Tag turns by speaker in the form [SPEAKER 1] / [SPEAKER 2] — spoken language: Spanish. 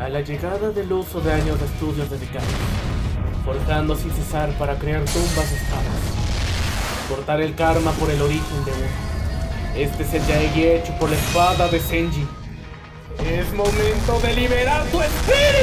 [SPEAKER 1] A la llegada del uso de años de estudios dedicados, forjando sin cesar para crear tumbas estables, cortar el karma por el origen de uno. Este es el Yaegi hecho por la espada de Senji. ¡Es momento de liberar tu espíritu!